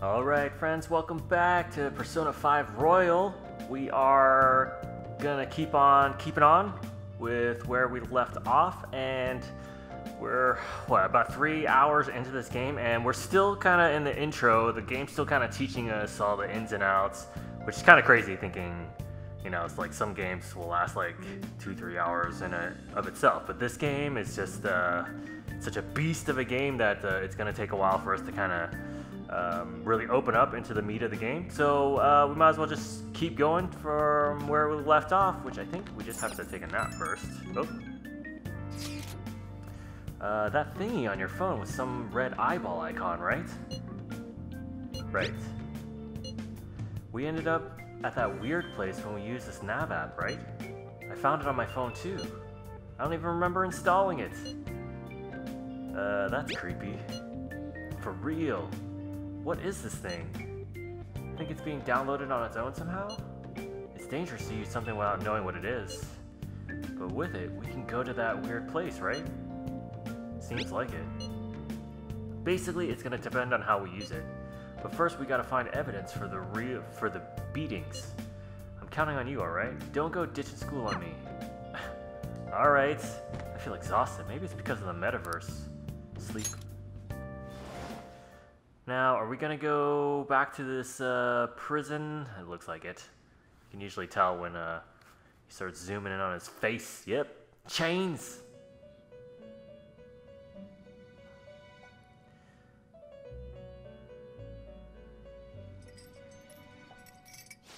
Alright, friends, welcome back to Persona 5 Royal. We are gonna keep on keeping on with where we left off, and we're, what, about three hours into this game, and we're still kind of in the intro. The game's still kind of teaching us all the ins and outs, which is kind of crazy thinking, you know, it's like some games will last like two, three hours in a, of itself, but this game is just uh, such a beast of a game that uh, it's gonna take a while for us to kind of um, really open up into the meat of the game. So uh, we might as well just keep going from where we left off, which I think we just have to take a nap first. Oh. Uh, that thingy on your phone with some red eyeball icon, right? Right. We ended up at that weird place when we used this nav app, right? I found it on my phone too. I don't even remember installing it. Uh, that's creepy. For real. What is this thing? Think it's being downloaded on its own somehow? It's dangerous to use something without knowing what it is. But with it, we can go to that weird place, right? Seems like it. Basically, it's gonna depend on how we use it. But first, we gotta find evidence for the real for the beatings. I'm counting on you, alright? Don't go ditching school on me. alright. I feel exhausted. Maybe it's because of the metaverse. Sleep. Now, are we gonna go back to this uh, prison? It looks like it. You can usually tell when uh, he starts zooming in on his face. Yep, chains.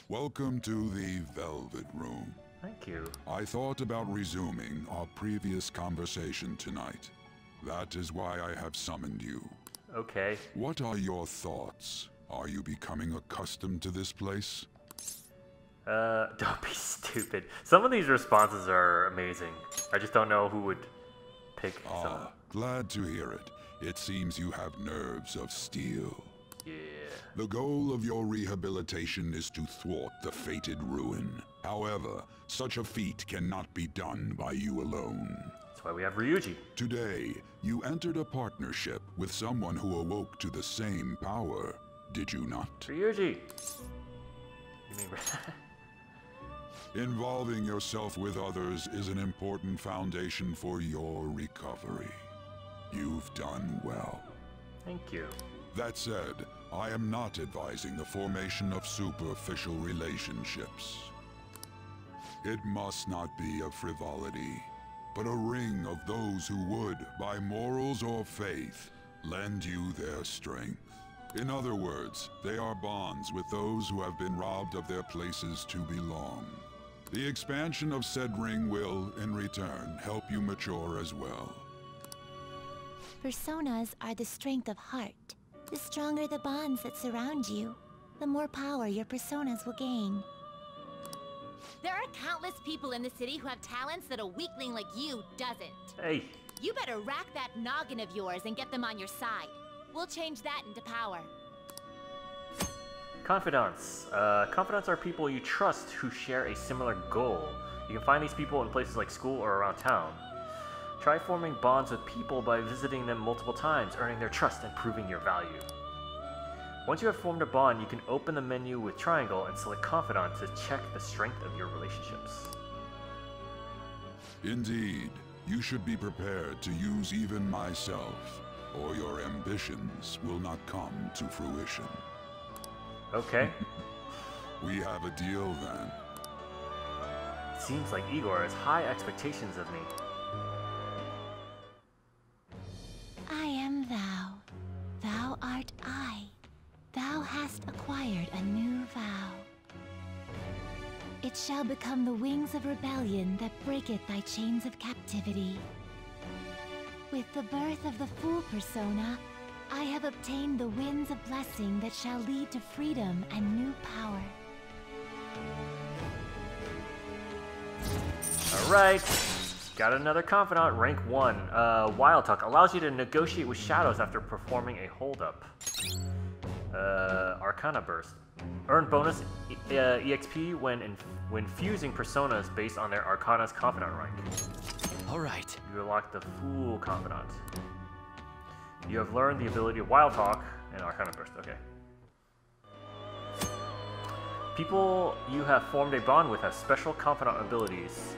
Welcome to the Velvet Room. Thank you. I thought about resuming our previous conversation tonight. That is why I have summoned you. Okay. What are your thoughts? Are you becoming accustomed to this place? Uh, don't be stupid. Some of these responses are amazing. I just don't know who would pick some. Ah, glad to hear it. It seems you have nerves of steel. Yeah. The goal of your rehabilitation is to thwart the fated ruin. However, such a feat cannot be done by you alone. That's why we have Ryuji. Today, you entered a partnership with someone who awoke to the same power, did you not? Ryuji. You mean Involving yourself with others is an important foundation for your recovery. You've done well. Thank you. That said, I am not advising the formation of superficial relationships. It must not be a frivolity, but a ring of those who would, by morals or faith, lend you their strength. In other words, they are bonds with those who have been robbed of their places to belong. The expansion of said ring will, in return, help you mature as well. Personas are the strength of heart. The stronger the bonds that surround you, the more power your personas will gain. There are countless people in the city who have talents that a weakling like you doesn't. Hey. You better rack that noggin of yours and get them on your side. We'll change that into power. Confidants. Uh, confidants are people you trust who share a similar goal. You can find these people in places like school or around town. Try forming bonds with people by visiting them multiple times, earning their trust and proving your value. Once you have formed a bond, you can open the menu with triangle and select confidant to check the strength of your relationships. Indeed, you should be prepared to use even myself, or your ambitions will not come to fruition. Okay. We have a deal then. It seems like Igor has high expectations of me. It shall become the wings of rebellion that breaketh thy chains of captivity. With the birth of the Fool persona, I have obtained the winds of blessing that shall lead to freedom and new power. Alright. Got another confidant, rank 1. Uh, Wild Talk allows you to negotiate with shadows after performing a holdup. Uh, Arcana Burst. Earn bonus e uh, EXP when in when fusing personas based on their Arcana's confidant rank. Alright. You unlock the Fool Confidant. You have learned the ability of Wild Talk and Arcana Burst. Okay. People you have formed a bond with have special confidant abilities.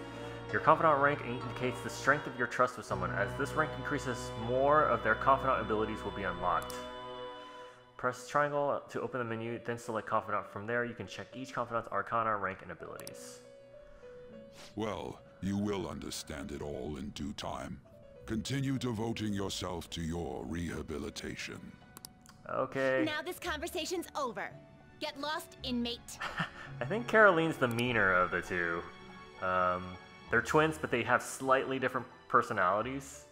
Your confidant rank indicates the strength of your trust with someone. As this rank increases, more of their confidant abilities will be unlocked. Press triangle to open the menu, then select confidant. From there, you can check each confidant's arcana, rank, and abilities. Well, you will understand it all in due time. Continue devoting yourself to your rehabilitation. Okay. Now this conversation's over. Get lost, inmate. I think Caroline's the meaner of the two. Um, they're twins, but they have slightly different personalities.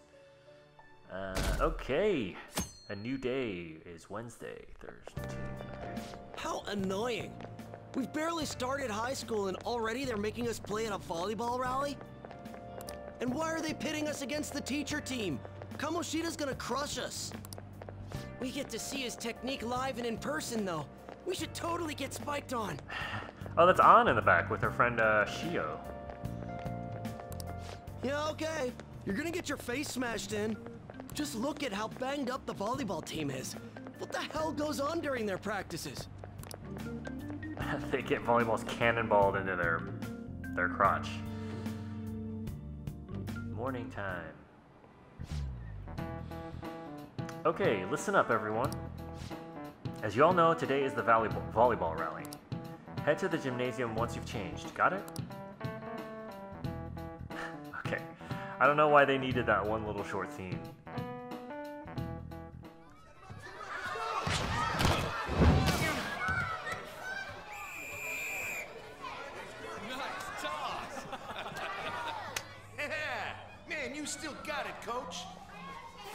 Uh, okay. A new day is Wednesday, Thursday. How annoying. We've barely started high school and already they're making us play in a volleyball rally? And why are they pitting us against the teacher team? Kamoshida's gonna crush us. We get to see his technique live and in person, though. We should totally get spiked on. Oh, that's Ann in the back with her friend uh, Shiho. Yeah, okay. You're gonna get your face smashed in. Just look at how banged up the volleyball team is. What the hell goes on during their practices? they get volleyballs cannonballed into their their crotch. Morning time. Okay, listen up, everyone. As you all know, today is the volleyball, volleyball rally. Head to the gymnasium once you've changed. Got it? okay. I don't know why they needed that one little short scene. Coach.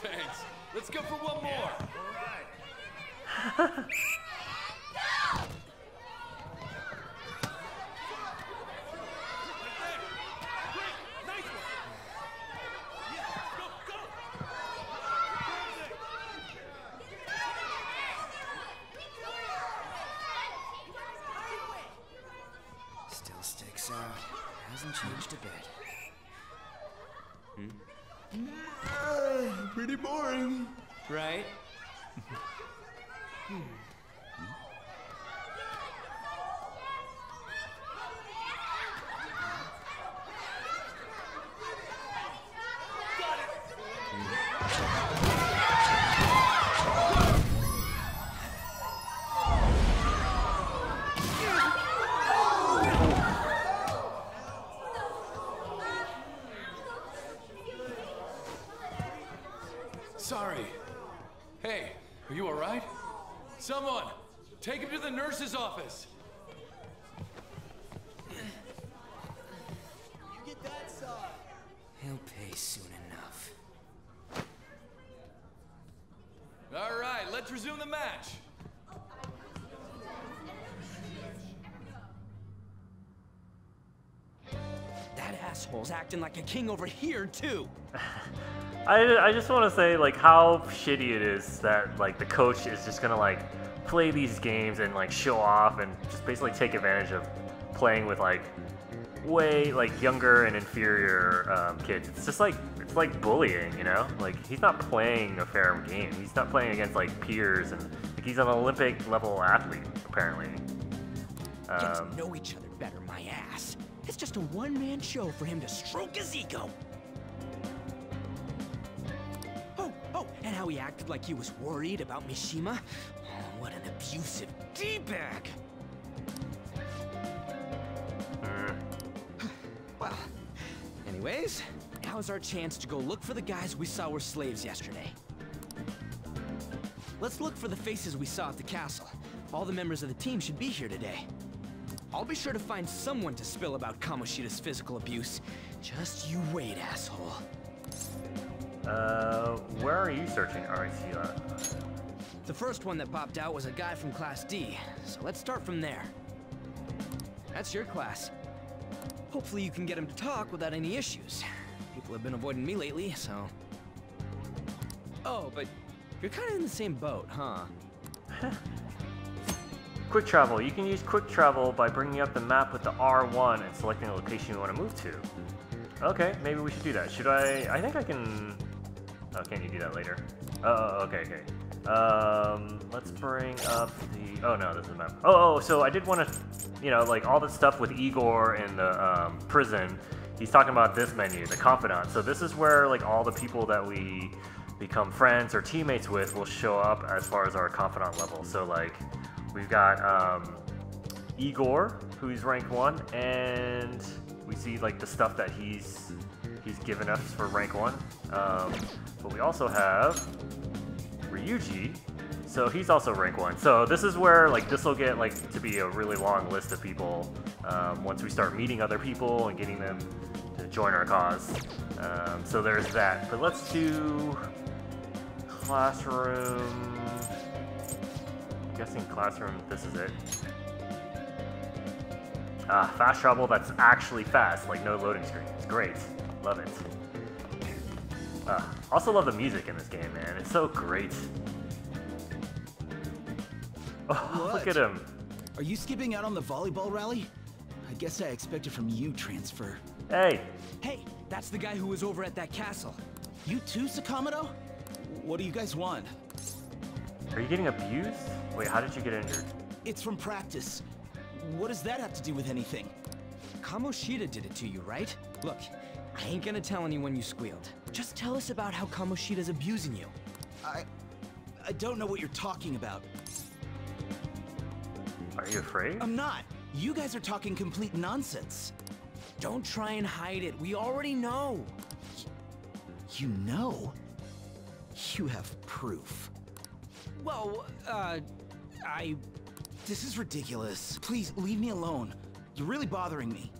Thanks. Let's go for one more. All right. Still sticks out. Hasn't changed a bit. Pretty boring. Right? Asshole's acting like a king over here, too. I, I just want to say like how shitty it is that like the coach is just gonna like play these games and like show off and just basically take advantage of playing with like way like younger and inferior um, kids. It's just like it's like bullying, you know? Like he's not playing a fair game. He's not playing against like peers and like he's an Olympic level athlete apparently. Get to Um, know each other better, my ass. It's just a one-man show for him to stroke his ego. Oh, oh, and how he acted like he was worried about Mishima. Oh, what an abusive D-bag. Well, anyways, now's our chance to go look for the guys we saw were slaves yesterday. Let's look for the faces we saw at the castle. All the members of the team should be here today. I'll be sure to find someone to spill about Kamoshida's physical abuse. Just you wait, asshole. uh, where are you searching? Alright, see you. uh, The first one that popped out was a guy from Class D, so let's start from there. That's your class. Hopefully you can get him to talk without any issues. People have been avoiding me lately, so... Oh, but you're kind of in the same boat, huh? Quick travel. You can use quick travel by bringing up the map with the R1 and selecting the location you want to move to. Okay, maybe we should do that. Should I? I think I can. Oh, can't you do that later? Oh, okay, okay. Um, let's bring up the. Oh no, this is a map. Oh, oh, so I did want to, you know, like all the stuff with Igor in the um, prison. He's talking about this menu, the confidant. So this is where like all the people that we become friends or teammates with will show up as far as our confidant level. So like we've got um, Igor, who's rank one, and we see like the stuff that he's he's given us for rank one. Um, but we also have Ryuji, so he's also rank one. So this is where like this will get like to be a really long list of people um, once we start meeting other people and getting them to join our cause. Um, so there's that. But let's do classroom. I'm guessing classroom. This is it. Ah, fast travel that's actually fast, like no loading screen. It's great. Love it. Uh, also love the music in this game, man. It's so great. Oh, look at him. Are you skipping out on the volleyball rally? I guess I expected from you, Transfer. Hey, Hey, that's the guy who was over at that castle. You too, Sakamoto? What do you guys want? Are you getting abused? Wait, how did you get injured? It's from practice. What does that have to do with anything? Kamoshida did it to you, right? Look, I ain't gonna tell anyone you squealed. Just tell us about how Kamoshida's abusing you. I... I don't know what you're talking about. Are you afraid? I'm not. You guys are talking complete nonsense. Don't try and hide it. We already know. You know? You have proof. Well, uh, I... This is ridiculous. Please, leave me alone. You're really bothering me.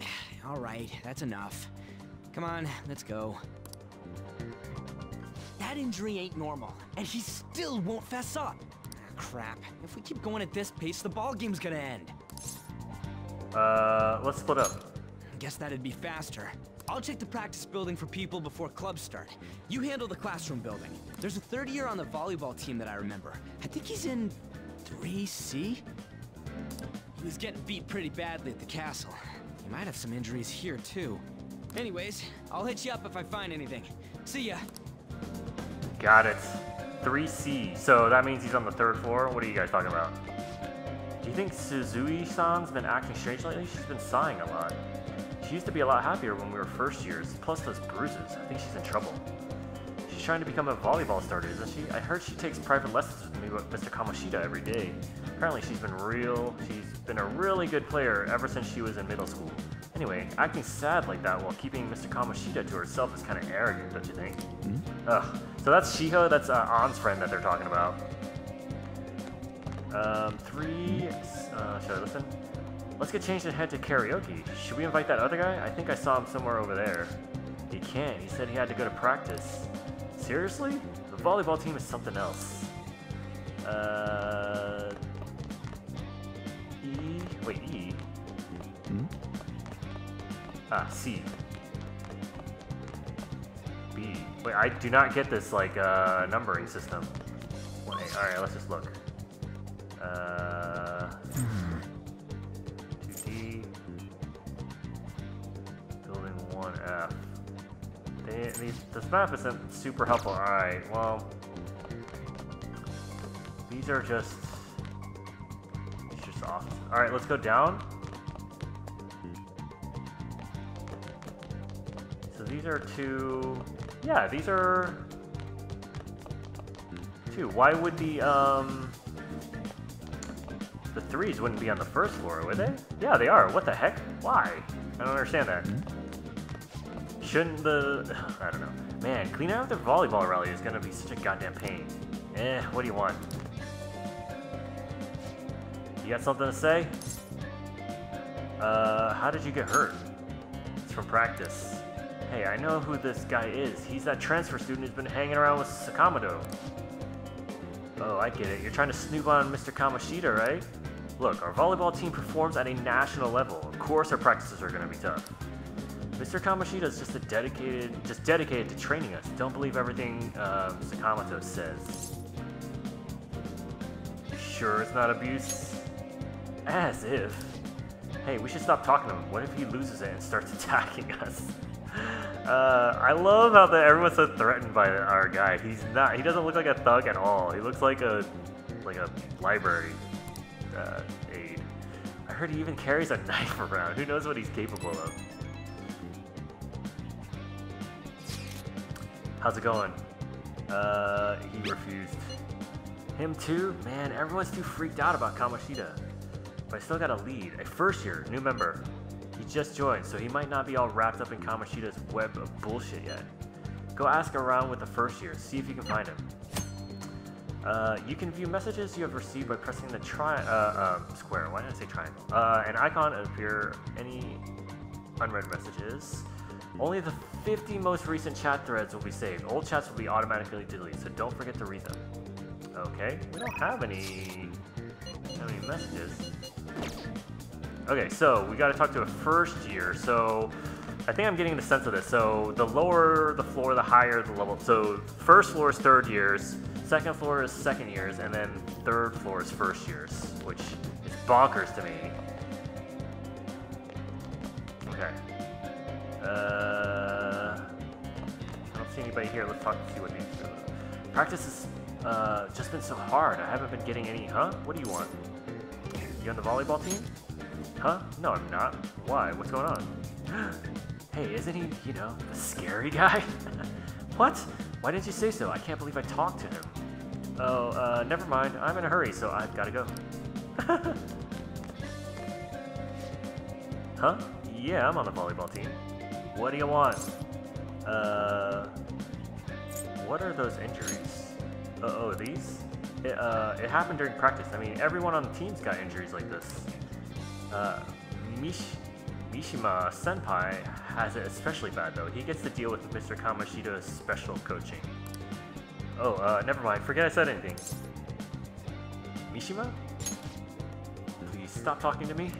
All right, that's enough. Come on, let's go. That injury ain't normal, and he still won't fess up. Crap. If we keep going at this pace, the ball game's gonna end. Uh, let's split up. Guess that'd be faster. I'll check the practice building for people before clubs start. You handle the classroom building. There's a third year on the volleyball team that I remember. I think he's in 3C? He was getting beat pretty badly at the castle. He might have some injuries here, too. Anyways, I'll hit you up if I find anything. See ya. Got it. 3C. So that means he's on the third floor? What are you guys talking about? Do you think Suzui-san's been acting strange lately? She's been sighing a lot. She used to be a lot happier when we were first years, plus those bruises. I think she's in trouble. She's trying to become a volleyball starter, isn't she? I heard she takes private lessons with me with Mr. Kamoshida every day. Apparently she's been real, she's been a really good player ever since she was in middle school. Anyway, acting sad like that while keeping Mr. Kamoshida to herself is kind of arrogant, don't you think? Hmm. Ugh. So that's Shiho, that's uh, Ann's friend that they're talking about. Um, three, uh, should I listen? Let's get changed and head to karaoke. Should we invite that other guy? I think I saw him somewhere over there. He can't. He said he had to go to practice. Seriously? The volleyball team is something else. Uh... E... Wait, E? Hmm? Ah, C. B. Wait, I do not get this, like, uh, numbering system. Wait, alright, let's just look. Uh... 1F. They, these, this map isn't super helpful. Alright, well... These are just... Are just off. Alright, let's go down. So these are two... Yeah, these are... Two. Why would the, um... The threes wouldn't be on the first floor, would they? Yeah, they are. What the heck? Why? I don't understand that. Shouldn't the... I don't know. Man, cleaning out the volleyball rally is gonna be such a goddamn pain. Eh, what do you want? You got something to say? Uh, how did you get hurt? It's from practice. Hey, I know who this guy is. He's that transfer student who's been hanging around with Sakamoto. Oh, I get it. You're trying to snoop on Mr. Kamoshida, right? Look, our volleyball team performs at a national level. Of course our practices are gonna be tough. Mr. Kamoshida is just a dedicated, just dedicated to training us. Don't believe everything um, Sakamoto says. Sure it's not abuse? As if. Hey, we should stop talking to him. What if he loses it and starts attacking us? Uh, I love how the, everyone's so threatened by our guy. He's not. He doesn't look like a thug at all. He looks like a like a library uh, aide. I heard he even carries a knife around. Who knows what he's capable of? How's it going? Uh, he refused. Him too? Man, everyone's too freaked out about Kamoshida. But I still got a lead. A first year, new member. He just joined, so he might not be all wrapped up in Kamoshida's web of bullshit yet. Go ask around with the first year, see if you can find him. Uh, you can view messages you have received by pressing the tri uh, um, square. Why did I say triangle? Uh, an icon appear any unread messages. Only the 50 most recent chat threads will be saved. Old chats will be automatically deleted, so don't forget to read them. Okay, we don't have any, any messages. Okay, so we got to talk to a first year. So I think I'm getting the sense of this. So the lower the floor, the higher the level. So first floor is third years, second floor is second years, and then third floor is first years, which is bonkers to me. Uh, I don't see anybody here. Let's talk to see what needs to do. Practice has uh, just been so hard. I haven't been getting any. Huh? What do you want? You on the volleyball team? Huh? No, I'm not. Why? What's going on? hey, isn't he, you know, the scary guy? what? Why didn't you say so? I can't believe I talked to him. Oh, uh, never mind. I'm in a hurry, so I've gotta go. huh? Yeah, I'm on the volleyball team. What do you want? Uh, what are those injuries? Uh oh, these? It, uh, it happened during practice. I mean, everyone on the team's got injuries like this. Uh, Mish Mishima Senpai has it especially bad though. He gets to deal with Mr. Kamoshida's special coaching. Oh, uh, never mind. Forget I said anything. Mishima? Please stop talking to me.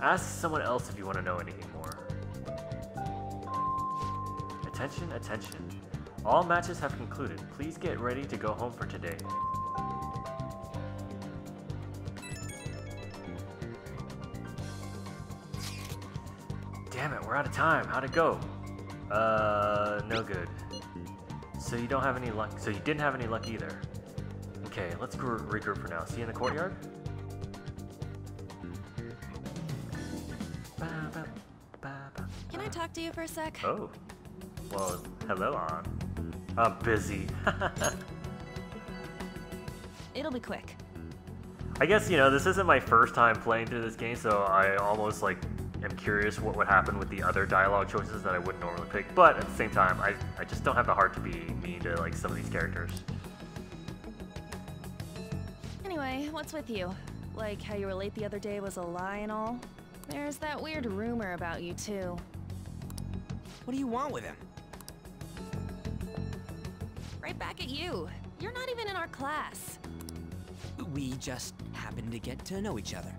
Ask someone else if you want to know anything Attention, attention. All matches have concluded. Please get ready to go home for today. Damn it, we're out of time. How'd it go? Uh, no good. So you don't have any luck. So you didn't have any luck either. Okay, let's regroup for now. See you in the courtyard? Can I talk to you for a sec? Oh. Well, hello, Ann. I'm busy. It'll be quick. I guess, you know, this isn't my first time playing through this game, so I almost, like, am curious what would happen with the other dialogue choices that I wouldn't normally pick. But at the same time, I, I just don't have the heart to be mean to, like, some of these characters. Anyway, what's with you? Like how you were late the other day was a lie and all? There's that weird rumor about you too. What do you want with him? At you. You're not even in our class. We just happened to get to know each other.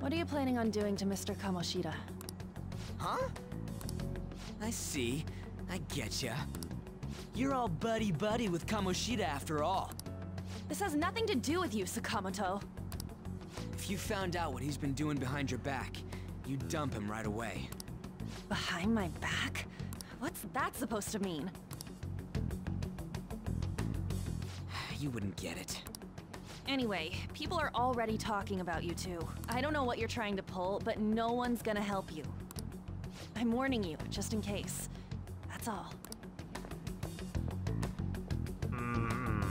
What are you planning on doing to Mr. Kamoshida? Huh? I see. I get ya. You're all buddy-buddy with Kamoshida after all. This has nothing to do with you, Sakamoto. If you found out what he's been doing behind your back, you'd dump him right away. Behind my back? What's that supposed to mean? You wouldn't get it. Anyway, people are already talking about you two. I don't know what you're trying to pull, but no one's gonna help you. I'm warning you, just in case. That's all. Mm.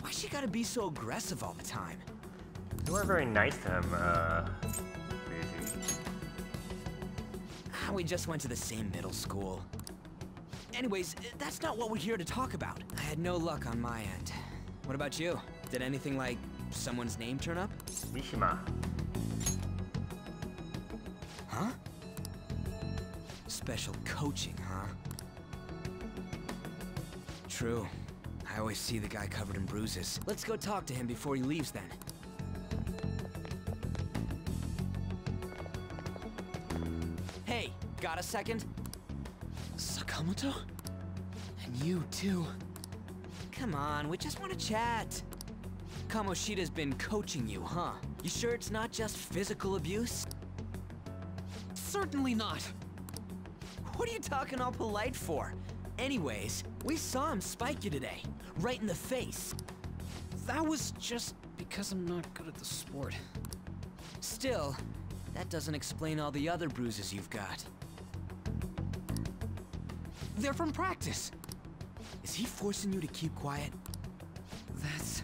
Why she gotta be so aggressive all the time? You were very nice to him, uh, Ryuji. Ah, We just went to the same middle school. Anyways, that's not what we're here to talk about. I had no luck on my end. What about you? Did anything like someone's name turn up? Mishima. Huh? Special coaching, huh? True. I always see the guy covered in bruises. Let's go talk to him before he leaves then. Hey, got a second? Sakamoto? And you too. Come on, we just want to chat. Kamoshida's been coaching you, huh? You sure it's not just physical abuse? Certainly not. What are you talking all polite for? Anyways, we saw him spike you today. Right in the face. That was just because I'm not good at the sport. Still, that doesn't explain all the other bruises you've got. They're from practice. Is he forcing you to keep quiet? That's...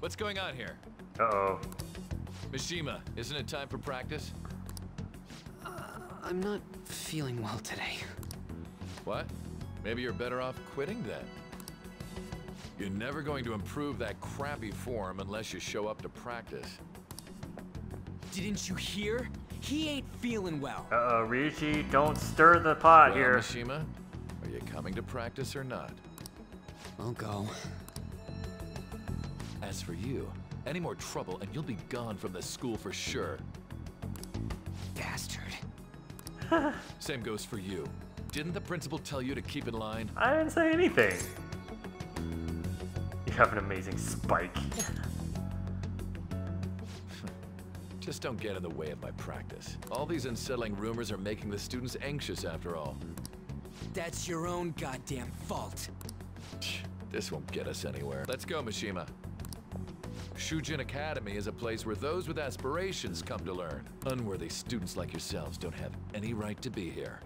What's going on here? Uh-oh. Mishima, isn't it time for practice? Uh, I'm not feeling well today. What? Maybe you're better off quitting then. You're never going to improve that crappy form unless you show up to practice. Didn't you hear? He ain't feeling well. Uh-oh, Ryuichi, don't stir the pot well, here. Mishima, are you coming to practice or not? I'll go. As for you, any more trouble and you'll be gone from the school for sure. Bastard. Same goes for you. Didn't the principal tell you to keep in line? I didn't say anything. You have an amazing spike. Just don't get in the way of my practice. All these unsettling rumors are making the students anxious after all. That's your own goddamn fault. This won't get us anywhere. Let's go, Mishima. Shujin Academy is a place where those with aspirations come to learn. Unworthy students like yourselves don't have any right to be here.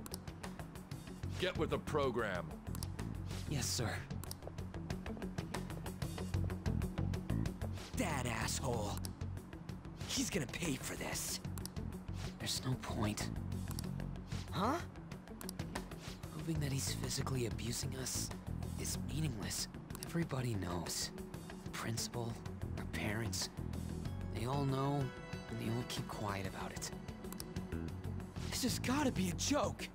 Get with the program. Yes, sir. That asshole. He's gonna pay for this. There's no point. Huh? Proving that he's physically abusing us is meaningless. Everybody knows. The principal, our parents, they all know, and they all keep quiet about it. This has gotta be a joke.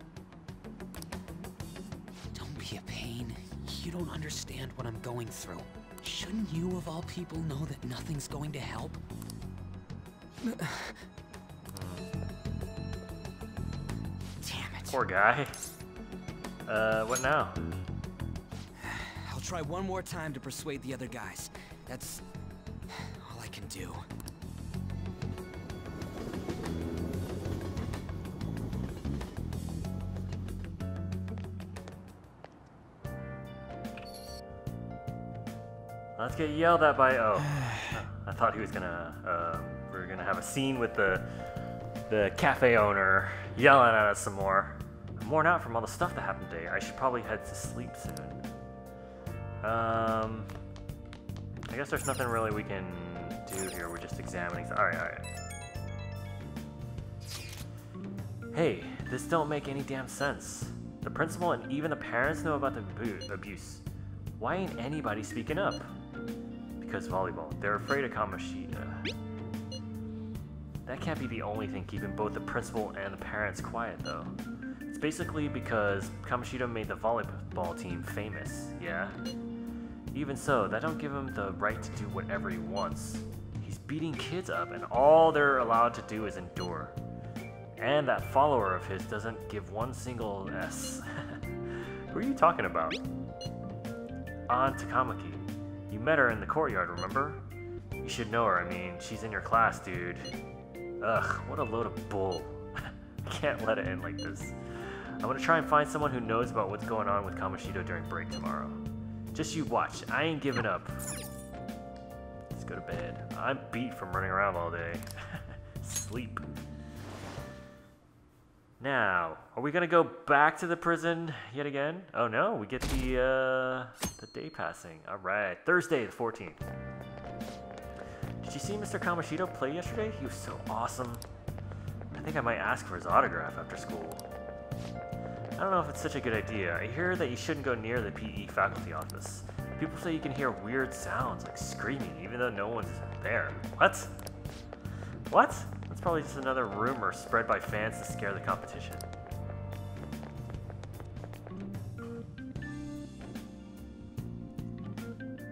Don't be a pain. You don't understand what I'm going through. Shouldn't you, of all people, know that nothing's going to help? Damn it. Poor guy. Uh, what now? I'll try one more time to persuade the other guys. That's all I can do. Let's get yelled at by. Oh, I thought he was gonna. Gonna have a scene with the the cafe owner yelling at us some more. I'm worn out from all the stuff that happened today. I should probably head to sleep soon. Um, I guess there's nothing really we can do here. We're just examining. All right, all right. Hey, this don't make any damn sense. The principal and even the parents know about the abuse. Why ain't anybody speaking up? Because volleyball. They're afraid of Kamoshida. That can't be the only thing keeping both the principal and the parents quiet, though. It's basically because Kamoshida made the volleyball team famous, yeah? Even so, that don't give him the right to do whatever he wants. He's beating kids up, and all they're allowed to do is endure. And that follower of his doesn't give one single S. Who are you talking about? Ann Takamaki. You met her in the courtyard, remember? You should know her, I mean, she's in your class, dude. Ugh, what a load of bull. I can't let it end like this. I'm gonna try and find someone who knows about what's going on with Kamoshida during break tomorrow. Just you watch, I ain't giving up. Let's go to bed. I'm beat from running around all day. Sleep. Now, are we gonna go back to the prison yet again? Oh no, we get the uh, the day passing. All right, Thursday the 14th. Did you see Mr. Kamoshida play yesterday? He was so awesome. I think I might ask for his autograph after school. I don't know if it's such a good idea. I hear that you shouldn't go near the PE faculty office. People say you can hear weird sounds like screaming even though no one's there. What? What? That's probably just another rumor spread by fans to scare the competition.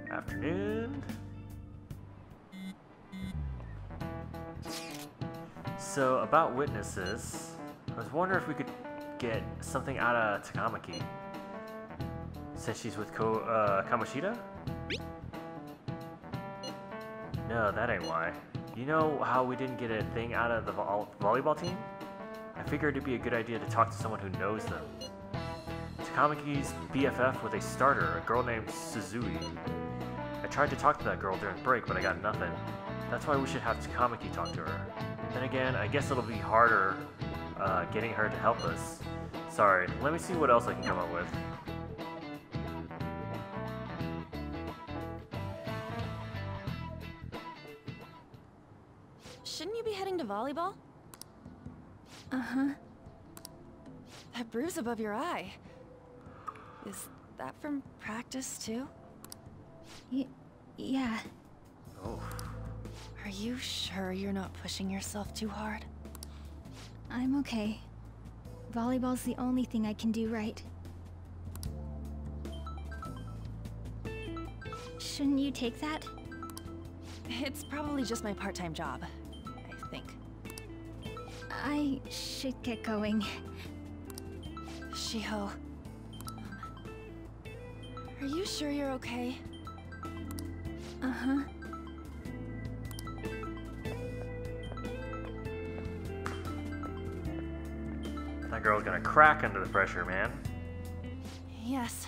Afternoon. So, about witnesses, I was wondering if we could get something out of Takamaki. Since she's with Ko uh, Kamoshida? No, that ain't why. You know how we didn't get a thing out of the vo volleyball team? I figured it'd be a good idea to talk to someone who knows them. Takamaki's BFF was a starter, a girl named Suzui. I tried to talk to that girl during break, but I got nothing. That's why we should have Takamaki talk to her. Then again, I guess it'll be harder uh, getting her to help us. Sorry, let me see what else I can come up with. Shouldn't you be heading to volleyball? Uh-huh. That bruise above your eye. Is that from practice too? Y yeah. Oh. Are you sure you're not pushing yourself too hard? I'm okay. Volleyball's the only thing I can do right. Shouldn't you take that? It's probably just my part-time job, I think. I should get going. Shiho. Are you sure you're okay? Uh-huh. Girl's gonna crack under the pressure, man. Yes.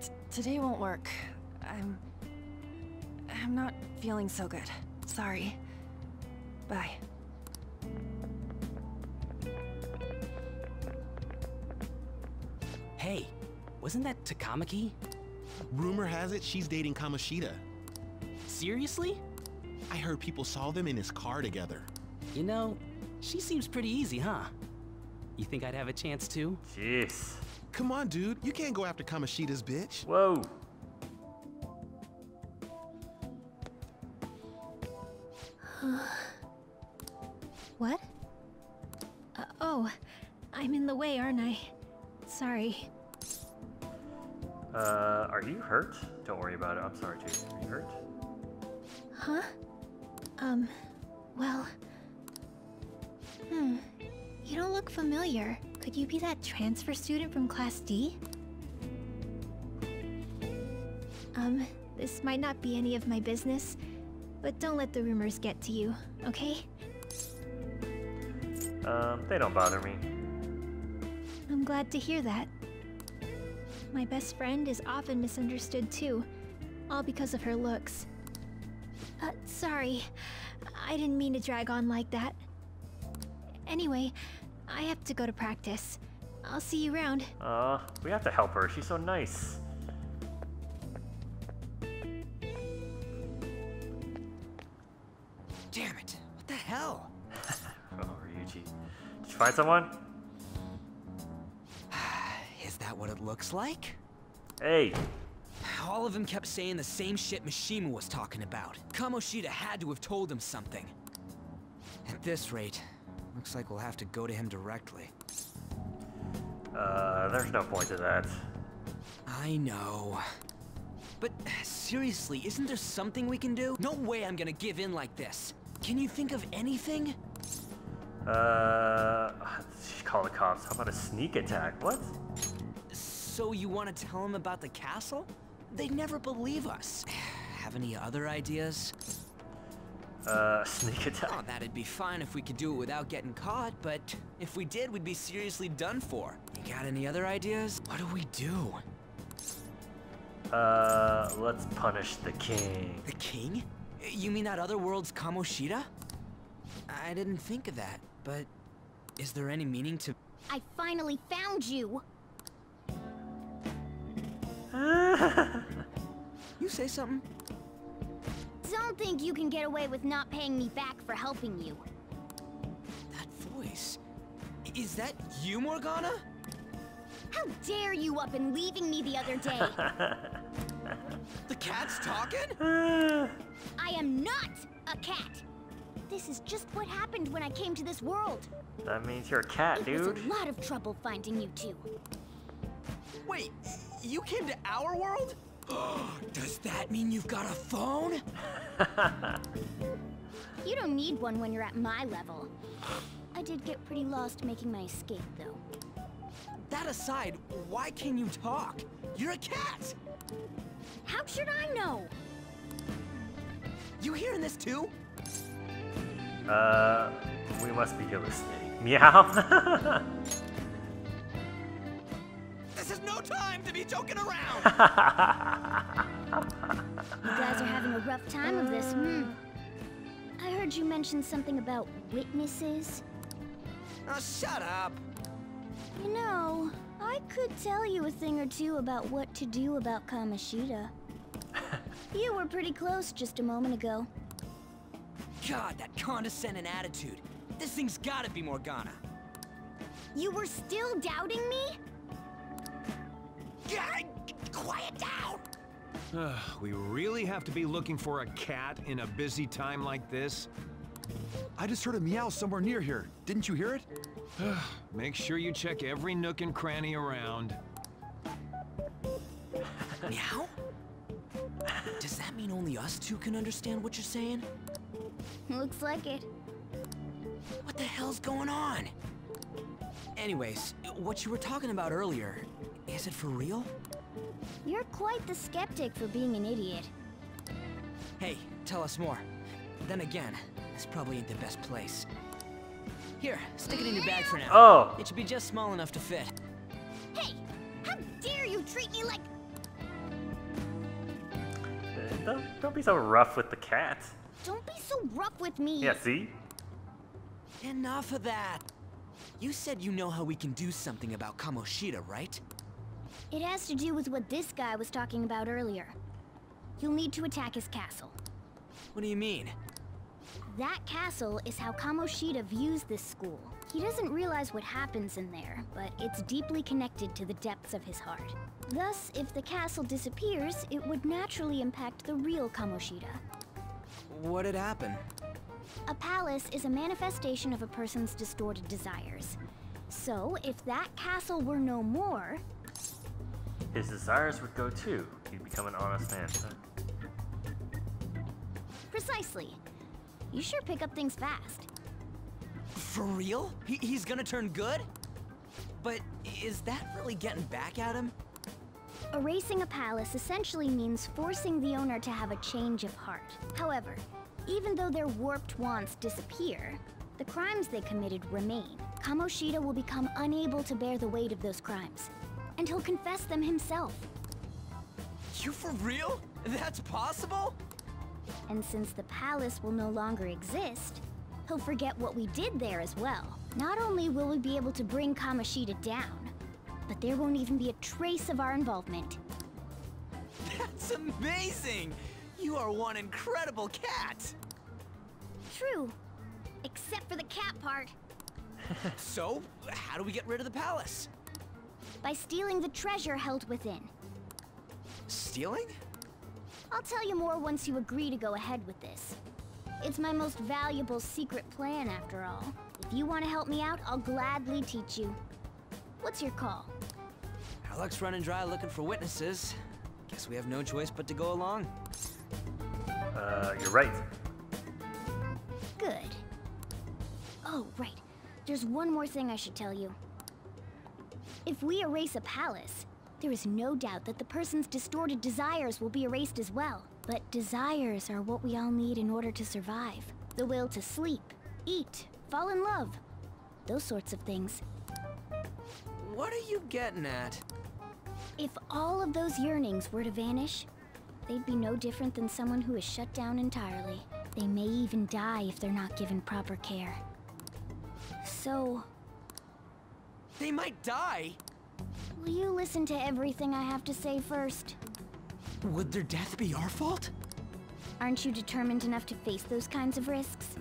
T today won't work. I'm... I'm not feeling so good. Sorry. Bye. Hey, wasn't that Takamaki? Rumor has it she's dating Kamoshida. Seriously? I heard people saw them in his car together. You know, she seems pretty easy, huh? You think I'd have a chance too? Jeez. Come on, dude. You can't go after Kamoshida's bitch. Whoa. What? Uh, oh, I'm in the way, aren't I? Sorry. Uh, are you hurt? Don't worry about it. I'm sorry too. Are you hurt? Huh? Um, well... Hmm. You don't look familiar. Could you be that transfer student from Class D? Um, this might not be any of my business, but don't let the rumors get to you, okay? Um, they don't bother me. I'm glad to hear that. My best friend is often misunderstood too, all because of her looks. Uh, sorry. I didn't mean to drag on like that. Anyway, I have to go to practice. I'll see you around. Uh, we have to help her. She's so nice. Damn it. What the hell? Oh, Ryuji. Did you find someone? Is that what it looks like? Hey, All of them kept saying the same shit Mishima was talking about. Kamoshida had to have told him something. At this rate, looks like we'll have to go to him directly. uh, there's no point to that. I know. But seriously, isn't there something we can do? No way I'm gonna give in like this. Can you think of anything? Uh, call the cops. How about a sneak attack? What? So you want to tell him about the castle? They'd never believe us. Have any other ideas? Uh, sneak attack. Oh, that'd be fine if we could do it without getting caught, but if we did, we'd be seriously done for. You got any other ideas? What do we do? Uh, let's punish the king. The king? You mean that other world's Kamoshida? I didn't think of that, but is there any meaning to... I finally found you! You say something? I don't think you can get away with not paying me back for helping you. That voice. Is that you, Morgana? How dare you up and leaving me the other day? The cat's talking? I am not a cat! This is just what happened when I came to this world. that means you're a cat, It was dude. a lot of trouble finding you two. Wait, you came to our world? Does that mean you've got a phone? You don't need one when you're at my level. I did get pretty lost making my escape, though. That aside, why can you talk? You're a cat! How should I know? You hearing this too? Uh, we must be hallucinating. Meow. This is no time to be joking around! You guys are having a rough time of this, hmm. I heard you mention something about witnesses. Oh, shut up! You know, I could tell you a thing or two about what to do about Kamoshida. you were pretty close just a moment ago. God, that condescending attitude. This thing's gotta be Morgana. You were still doubting me? God, quiet down! Ugh, we really have to be looking for a cat in a busy time like this? I just heard a meow somewhere near here. Didn't you hear it? Make sure you check every nook and cranny around. Meow? Does that mean only us two can understand what you're saying? Looks like it. What the hell's going on? Anyways, what you were talking about earlier, is it for real? You're quite the skeptic for being an idiot. Hey, tell us more. Then again, this probably ain't the best place. Here, stick it in your bag for now. Oh. It should be just small enough to fit. Hey, how dare you treat me like... Uh, don't, don't be so rough with the cat. Don't be so rough with me. Yeah, see? Enough of that. You said you know how we can do something about Kamoshida, right? It has to do with what this guy was talking about earlier. You'll need to attack his castle. What do you mean? That castle is how Kamoshida views this school. He doesn't realize what happens in there, but it's deeply connected to the depths of his heart. Thus, if the castle disappears, it would naturally impact the real Kamoshida. What had happened? A palace is a manifestation of a person's distorted desires. So, if that castle were no more, His desires would go too. He'd become an honest man. precisely. You sure pick up things fast. For real? He he's gonna turn good? But is that really getting back at him? Erasing a palace essentially means forcing the owner to have a change of heart. However, even though their warped wants disappear, the crimes they committed remain. Kamoshida will become unable to bear the weight of those crimes, and he'll confess them himself. You for real? That's possible? And since the palace will no longer exist, he'll forget what we did there as well. Not only will we be able to bring Kamoshida down, but there won't even be a trace of our involvement. That's amazing! You are one incredible cat! True. Except for the cat part. so, how do we get rid of the palace? By stealing the treasure held within. Stealing? I'll tell you more once you agree to go ahead with this. It's my most valuable secret plan, after all. If you want to help me out, I'll gladly teach you. What's your call? Our luck's running dry looking for witnesses. Guess we have no choice but to go along. Uh, you're right. Good. Oh, right. There's one more thing I should tell you. If we erase a palace, there is no doubt that the person's distorted desires will be erased as well. But desires are what we all need in order to survive. The will to sleep, eat, fall in love. Those sorts of things. What are you getting at? If all of those yearnings were to vanish, they'd be no different than someone who is shut down entirely. They may even die if they're not given proper care. So, They might die? will you listen to everything I have to say first? Would their death be our fault? Aren't you determined enough to face those kinds of risks?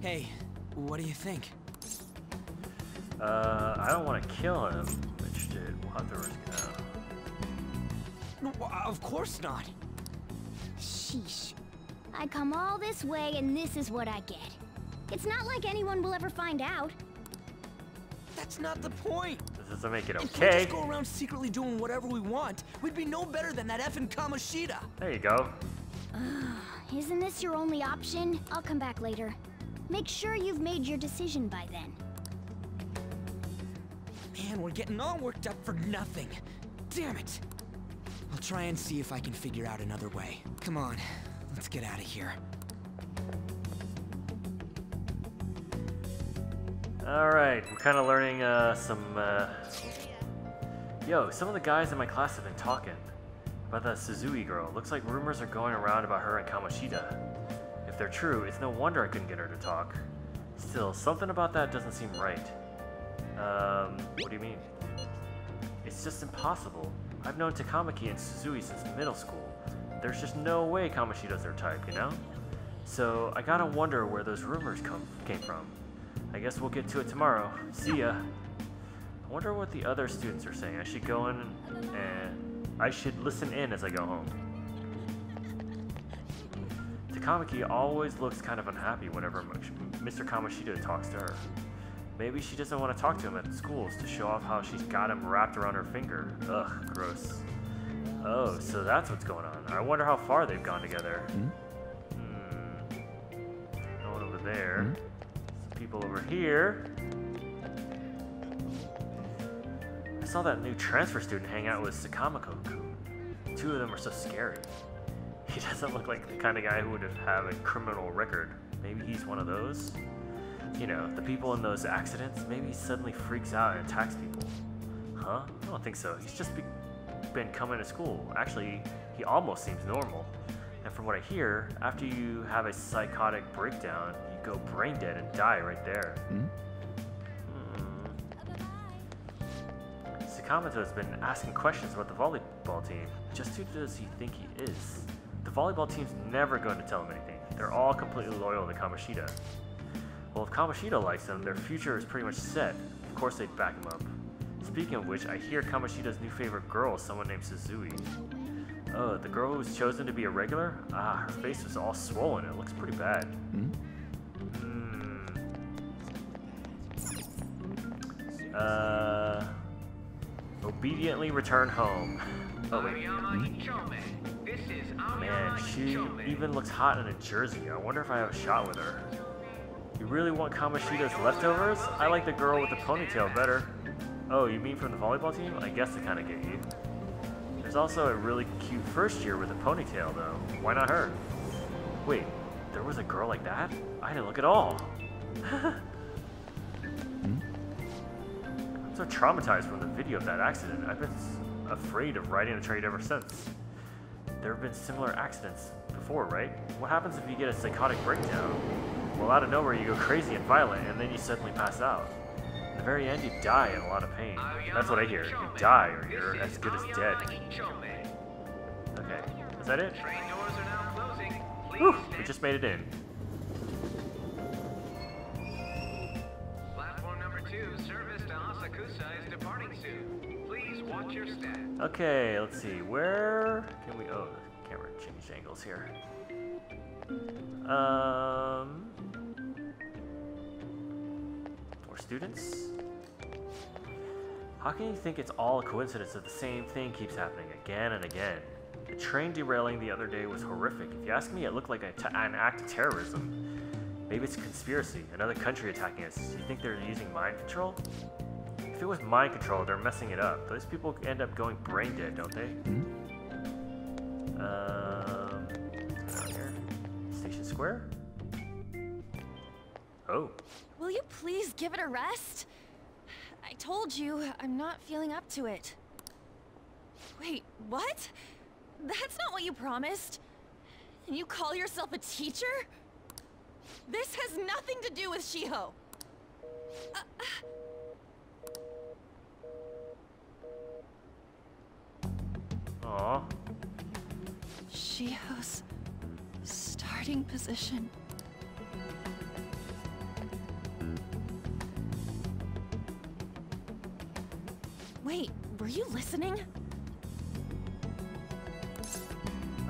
Hey, what do you think? Uh, I don't want to kill him, which did. We'll have to risk it out. No, of course not. Sheesh. I come all this way and this is what I get. It's not like anyone will ever find out. That's not the point. This doesn't make it If we okay. just go around secretly doing whatever we want, we'd be no better than that effing Kamoshida. There you go. Isn't this your only option? I'll come back later. Make sure you've made your decision by then. Man, we're getting all worked up for nothing. Damn it. I'll try and see if I can figure out another way. Come on, let's get out of here. Alright, we're kind of learning uh, some. Uh... Yo, some of the guys in my class have been talking about that Suzui girl. Looks like rumors are going around about her and Kamoshida. If they're true, it's no wonder I couldn't get her to talk. Still, something about that doesn't seem right. Um, what do you mean? It's just impossible. I've known Takamaki and Suzui since middle school. There's just no way Kamoshida's their type, you know? So, I gotta wonder where those rumors come came from. I guess we'll get to it tomorrow. See ya. I wonder what the other students are saying. I should go in and I should listen in as I go home. Takamaki always looks kind of unhappy whenever Mr. Kamoshida talks to her. Maybe she doesn't want to talk to him at schools to show off how she's got him wrapped around her finger. Ugh, gross. Oh, so that's what's going on. I wonder how far they've gone together. Hmm. No one over there. Some people over here. I saw that new transfer student hang out with Sakamoto. Two of them are so scary. He doesn't look like the kind of guy who would have a criminal record. Maybe he's one of those? You know, the people in those accidents, maybe he suddenly freaks out and attacks people. Huh? I don't think so. He's just be been coming to school. Actually, he almost seems normal. And from what I hear, after you have a psychotic breakdown, go brain dead and die right there. Hmm? Sakamoto's been asking questions about the volleyball team. Just who does he think he is? The volleyball team's never going to tell him anything. They're all completely loyal to Kamoshida. Well, if Kamoshida likes them, their future is pretty much set. Of course they'd back him up. Speaking of which, I hear Kamoshida's new favorite girl is someone named Suzui. Oh, the girl who was chosen to be a regular? Ah, her face was all swollen. It looks pretty bad. Hmm. Uh. Obediently return home. Oh, wait. Man, she even looks hot in a jersey. I wonder if I have a shot with her. You really want Kamoshida's leftovers? I like the girl with the ponytail better. Oh, you mean from the volleyball team? I guess I kind of get you. There's also a really cute first year with a ponytail, though. Why not her? Wait, there was a girl like that? I didn't look at all. so traumatized from the video of that accident. I've been afraid of riding a train ever since. There have been similar accidents before, right? What happens if you get a psychotic breakdown? Well, out of nowhere you go crazy and violent, and then you suddenly pass out. In the very end, you die in a lot of pain. That's what I hear. You die, or you're as good as dead. Okay, is that it? Whew, we just made it in. Okay, let's see. Where can we? Oh, the camera changed angles here. Um, more students. How can you think it's all a coincidence that the same thing keeps happening again and again? The train derailing the other day was horrific. If you ask me, it looked like an act of terrorism. Maybe it's a conspiracy, another country attacking us. Do you think they're using mind control? If it was mind control, they're messing it up. Those people end up going brain dead, don't they? Um, here. Station Square? Oh. Will you please give it a rest? I told you, I'm not feeling up to it. Wait, what? That's not what you promised. And you call yourself a teacher? This has nothing to do with Shiho. Uh, Aw. Shiho's starting position. Wait, were you listening?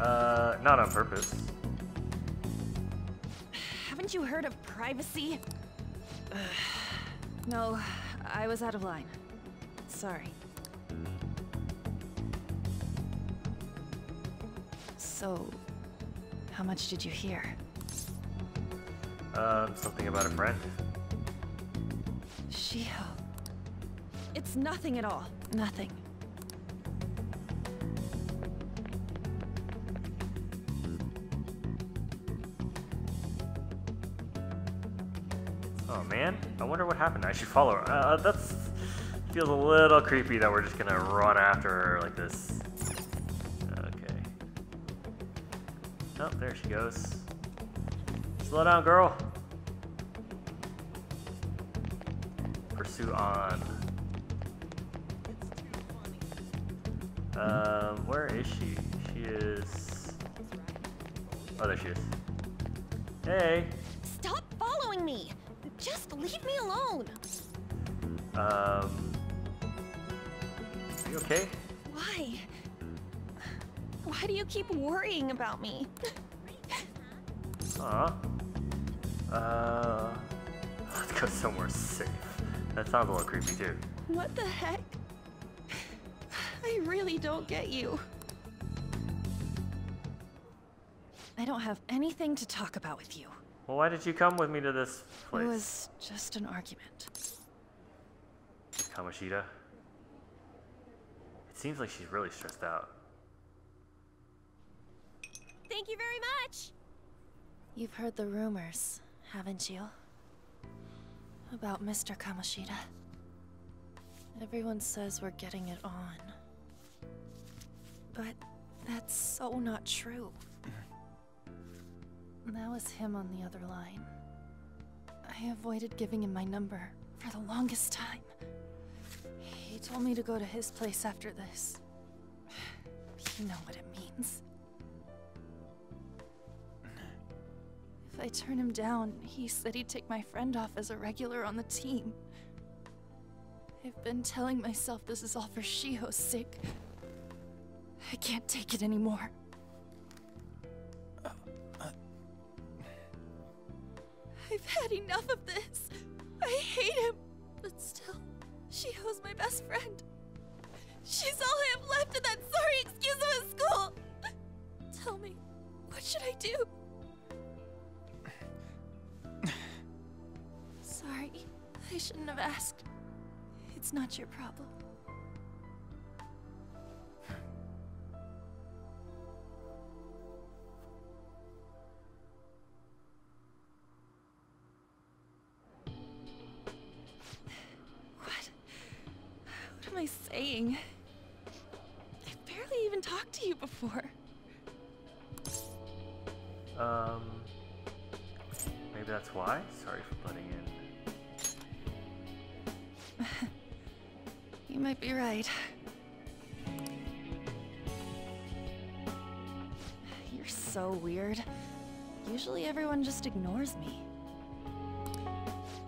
Uh, not on purpose. Haven't you heard of privacy? no, I was out of line. Sorry. So, how much did you hear? Um, something about a friend. Shiho. It's nothing at all. Nothing. Oh man, I wonder what happened. I should follow her. Uh, that's feels a little creepy that we're just gonna run after her like this. There she goes. Slow down, girl. Pursue on. Um, where is she? She is. Oh, there she is. Hey. Stop following me! Just leave me alone! Um. Are you okay? Why? Why do you keep worrying about me? Aw. Uh. Let's go somewhere safe. That sounds a little creepy too. What the heck? I really don't get you. I don't have anything to talk about with you. Well, why did you come with me to this place? It was just an argument. Kamoshida? It seems like she's really stressed out. Thank you very much! You've heard the rumors, haven't you? About Mr. Kamoshida. Everyone says we're getting it on. But that's so not true. That was him on the other line. I avoided giving him my number for the longest time. He told me to go to his place after this. You know what it means. If I turn him down, he said he'd take my friend off as a regular on the team. I've been telling myself this is all for Shiho's sake. I can't take it anymore. I've had enough of this. I hate him. But still, Shiho's my best friend. She's all I have left in that sorry excuse of a school. Tell me, what should I do? Sorry, I shouldn't have asked. It's not your problem. Right. You're so weird. Usually everyone just ignores me.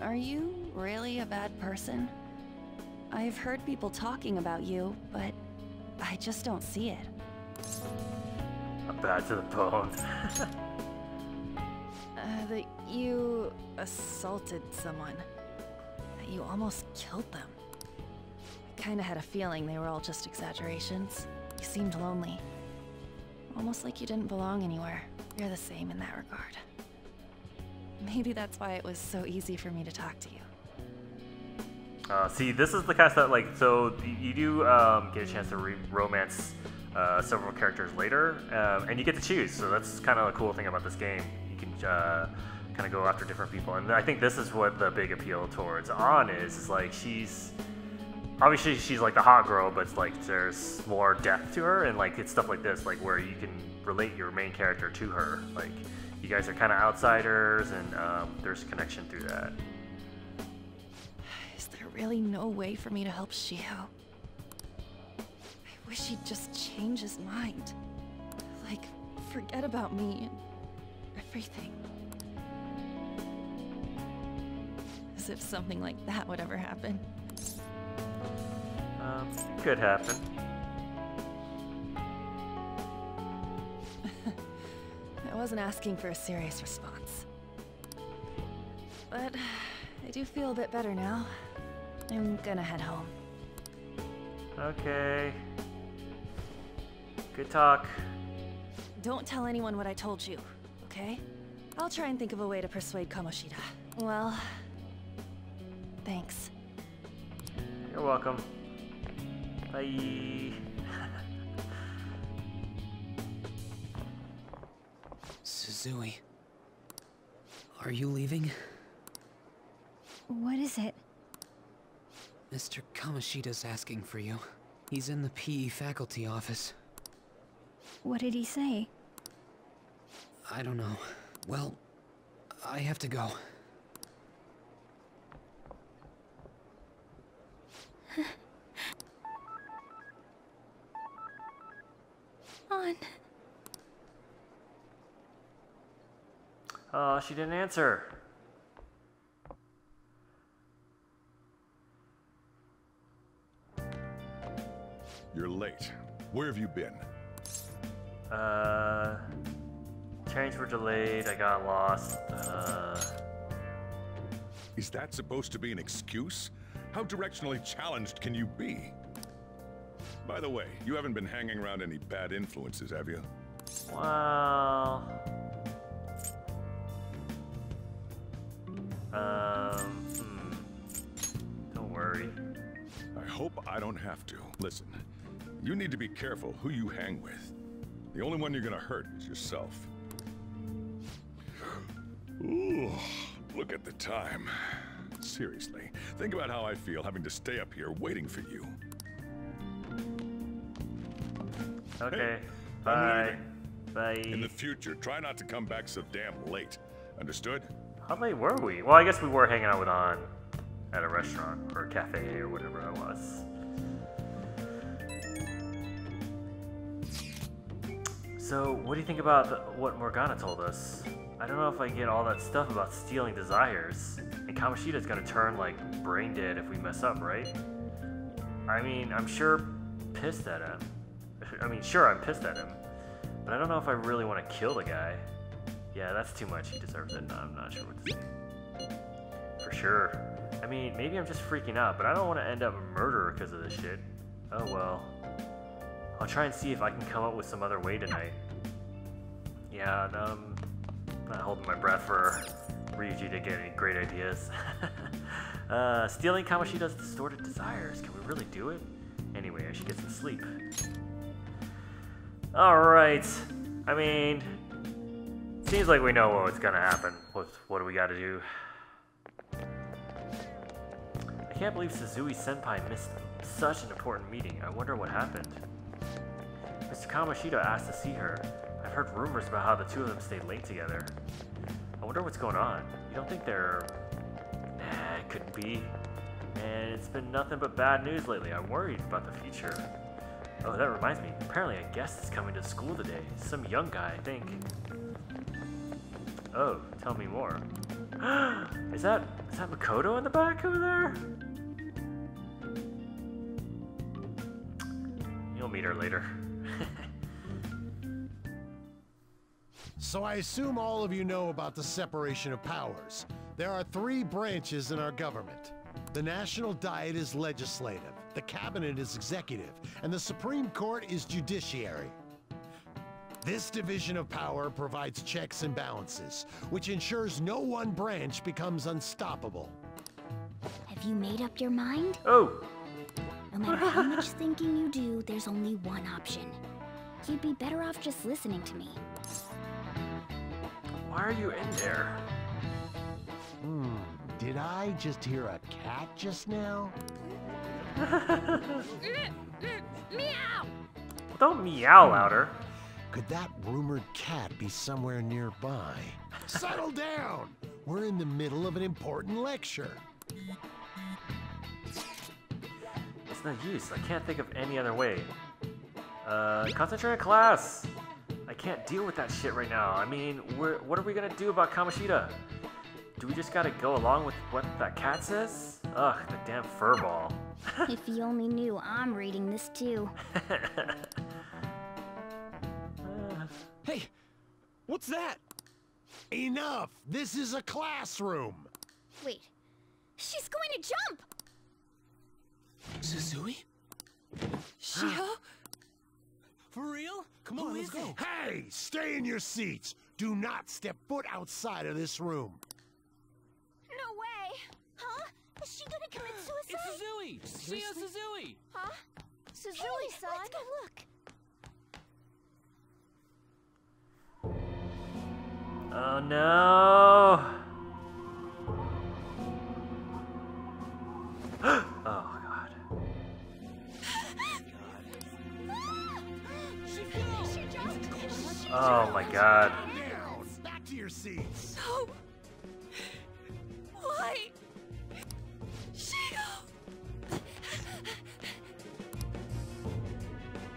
Are you really a bad person? I've heard people talking about you, but I just don't see it. I'm bad to the bone. Uh, that you assaulted someone. That you almost killed them. Kinda had a feeling they were all just exaggerations. You seemed lonely. Almost like you didn't belong anywhere. You're the same in that regard. Maybe that's why it was so easy for me to talk to you. Uh, see, this is the kind stuff like so you do um, get a chance to romance uh, several characters later, um, and you get to choose. So that's kind of a cool thing about this game. You can uh, kind of go after different people, and I think this is what the big appeal towards Ann is. Is like she's obviously she's like the hot girl, but like there's more depth to her, and like it's stuff like this, like where you can relate your main character to her. Like you guys are kind of outsiders, and um, there's connection through that. Is there really no way for me to help Shiho? I wish he'd just change his mind. Like, forget about me and everything. As if something like that would ever happen. Um, could happen. I wasn't asking for a serious response. But I do feel a bit better now. I'm gonna head home. Okay. Good talk. Don't tell anyone what I told you, okay? I'll try and think of a way to persuade Kamoshida. Well, thanks. You're welcome. Bye. Suzui. Are you leaving? What is it? Mr. Kamoshida's asking for you. He's in the PE faculty office. What did he say? I don't know. Well, I have to go. Ann. Oh, she didn't answer. You're late. Where have you been? Uh, trains were delayed. I got lost. Uh, Is that supposed to be an excuse? How directionally challenged can you be? By the way, you haven't been hanging around any bad influences, have you? well, um, hmm. Don't worry. I hope I don't have to. Listen, you need to be careful who you hang with. The only one you're gonna hurt is yourself. Ooh, look at the time. Seriously, think about how I feel having to stay up here waiting for you. Okay. I'm Bye. Bye. In the future, try not to come back so damn late. Understood? How late were we? Well, I guess we were hanging out with Ann at a restaurant or a cafe or whatever it was. So, what do you think about the, what Morgana told us? I don't know if I get all that stuff about stealing desires. And Kamoshida's gonna turn like brain dead if we mess up, right? I mean, I'm sure pissed at him. I mean, sure, I'm pissed at him. But I don't know if I really want to kill the guy. Yeah, that's too much. He deserves it. No, I'm not sure what to say. For sure. I mean, maybe I'm just freaking out, but I don't want to end up a murderer because of this shit. Oh well. I'll try and see if I can come up with some other way tonight. Yeah, and, um, I'm not holding my breath for Ryuji to get any great ideas. uh, stealing Kamoshida's distorted desires. Can we really do it? Anyway, I should get some sleep. Alright. I mean, seems like we know what's gonna happen. What, what do we gotta do? I can't believe Suzui Senpai missed such an important meeting. I wonder what happened. Mr. Kamoshida asked to see her. I've heard rumors about how the two of them stayed late together. I wonder what's going on. You don't think they're... Nah, it couldn't be. And it's been nothing but bad news lately. I'm worried about the future. Oh, that reminds me. Apparently a guest is coming to school today. Some young guy, I think. Oh, tell me more. is that is that Makoto in the back over there? You'll meet her later. So I assume all of you know about the separation of powers. There are three branches in our government. The National Diet is legislative, the Cabinet is executive, and the Supreme Court is judiciary. This division of power provides checks and balances, which ensures no one branch becomes unstoppable. Have you made up your mind? Oh! No matter how much thinking you do, there's only one option. You'd be better off just listening to me. Why are you in there? Hmm, did I just hear a cat just now? Meow! Don't meow louder. Could that rumored cat be somewhere nearby? Settle down! We're in the middle of an important lecture. It's no use. I can't think of any other way. Uh, concentrate on class. I can't deal with that shit right now. I mean, we're, what are we gonna do about Kamoshida? Do we just gotta go along with what that cat says? Ugh, the damn furball. if you only knew I'm reading this too. Hey, what's that? Enough! This is a classroom! Wait, she's going to jump! Suzui? Shiho? For real? Come Who on, let's go. it? Hey, stay in your seats. Do not step foot outside of this room. Is she gonna commit suicide? It's Suzui! Suzui! Huh? Suzui-san? Let's go look! Oh no! oh god. oh my god. Now, back to your seats.